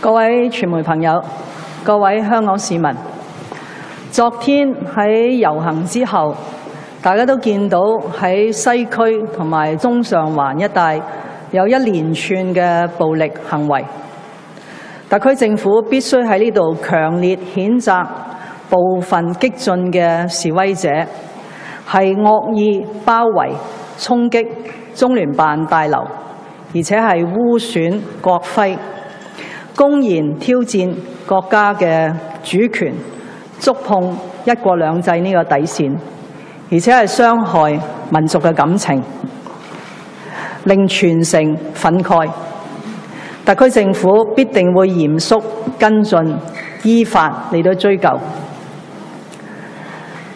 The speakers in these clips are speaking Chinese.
各位傳媒朋友，各位香港市民，昨天喺遊行之後，大家都見到喺西區同埋中上環一帶有一連串嘅暴力行為。特區政府必須喺呢度強烈譴責部分激進嘅示威者係惡意包圍、衝擊中聯辦大樓，而且係污損國徽。公然挑戰國家嘅主權，觸碰一國兩制呢個底線，而且係傷害民族嘅感情，令全城憤慨。特區政府必定會嚴肅跟進，依法嚟到追究。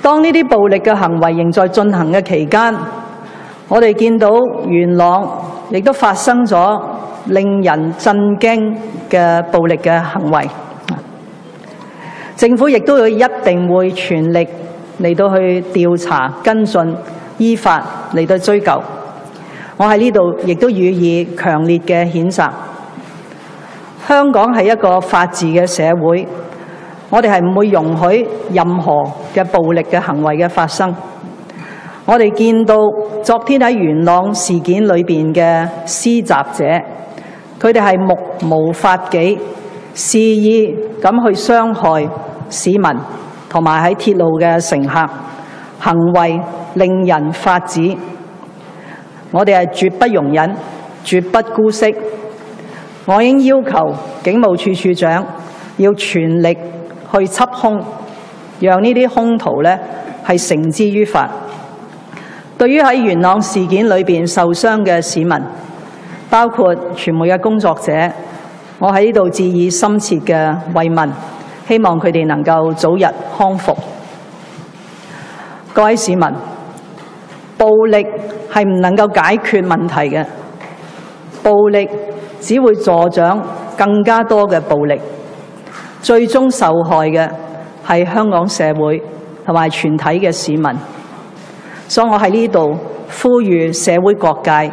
當呢啲暴力嘅行為仍在進行嘅期間，我哋見到元朗亦都發生咗令人震驚嘅暴力嘅行為，政府亦都會一定會全力嚟到去調查跟進，依法嚟到追究。我喺呢度亦都予以強烈嘅譴責。香港係一個法治嘅社會，我哋係唔會容許任何嘅暴力嘅行為嘅發生。我哋見到昨天喺元朗事件裏邊嘅施襲者，佢哋係目無法紀，肆意咁去傷害市民同埋喺鐵路嘅乘客，行為令人髮指。我哋係絕不容忍、絕不姑息。我已經要求警務處處長要全力去緝兇，讓呢啲兇徒呢係承之於法。對於喺元朗事件裏邊受傷嘅市民，包括傳媒嘅工作者，我喺呢度致以深切嘅慰問，希望佢哋能夠早日康復。各位市民，暴力係唔能夠解決問題嘅，暴力只會助長更加多嘅暴力，最終受害嘅係香港社會同埋全體嘅市民。所以我喺呢度呼籲社會各界